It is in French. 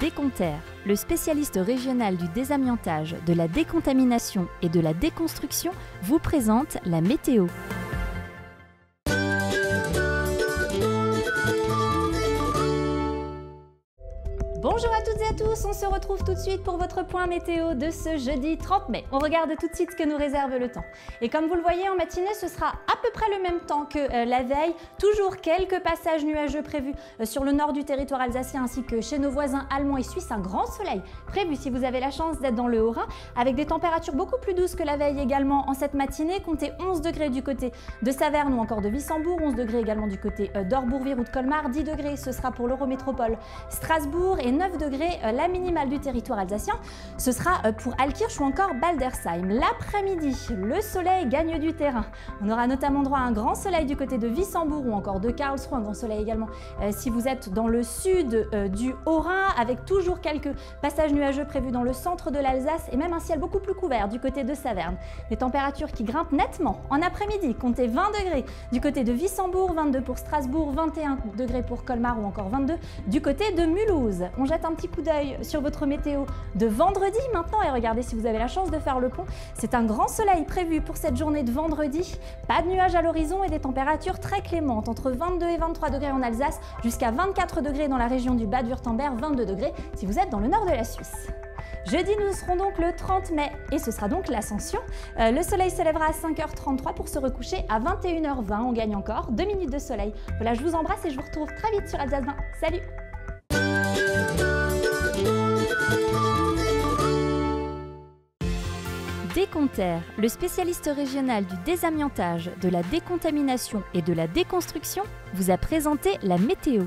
Déconterre, le spécialiste régional du désamiantage, de la décontamination et de la déconstruction, vous présente la météo. Bonjour à toutes et à tous, on se retrouve tout de suite pour votre point météo de ce jeudi 30 mai. On regarde tout de suite ce que nous réserve le temps. Et comme vous le voyez en matinée, ce sera à peu près le même temps que euh, la veille. Toujours quelques passages nuageux prévus euh, sur le nord du territoire alsacien ainsi que chez nos voisins allemands et suisses. Un grand soleil prévu si vous avez la chance d'être dans le Haut-Rhin avec des températures beaucoup plus douces que la veille également en cette matinée. Comptez 11 degrés du côté de Saverne ou encore de Wissembourg, 11 degrés également du côté euh, d'Orbourg-Vir ou de Colmar, 10 degrés ce sera pour l'Eurométropole Strasbourg et 9 degrés euh, la minimale du territoire alsacien. Ce sera euh, pour Alkirch ou encore Baldersheim. L'après-midi, le soleil gagne du terrain. On aura notamment droit à un grand soleil du côté de Wissembourg ou encore de Karlsruhe, un grand soleil également euh, si vous êtes dans le sud du Haut-Rhin, avec toujours quelques passages nuageux prévus dans le centre de l'Alsace et même un ciel beaucoup plus couvert du côté de Saverne. Des températures qui grimpent nettement en après-midi, comptez 20 degrés du côté de Wissembourg, 22 pour Strasbourg, 21 degrés pour Colmar ou encore 22 du côté de Mulhouse. On jette un petit coup d'œil sur votre météo de vendredi maintenant et regardez si vous avez la chance de faire le pont. C'est un grand soleil prévu pour cette journée de vendredi. Pas de nuages à l'horizon et des températures très clémentes entre 22 et 23 degrés en Alsace jusqu'à 24 degrés dans la région du Bade-Württemberg, 22 degrés si vous êtes dans le nord de la Suisse. Jeudi, nous serons donc le 30 mai et ce sera donc l'ascension. Euh, le soleil se lèvera à 5h33 pour se recoucher à 21h20. On gagne encore 2 minutes de soleil. Voilà, je vous embrasse et je vous retrouve très vite sur Alsace 20. Salut Déconterre, le spécialiste régional du désamiantage, de la décontamination et de la déconstruction, vous a présenté la météo.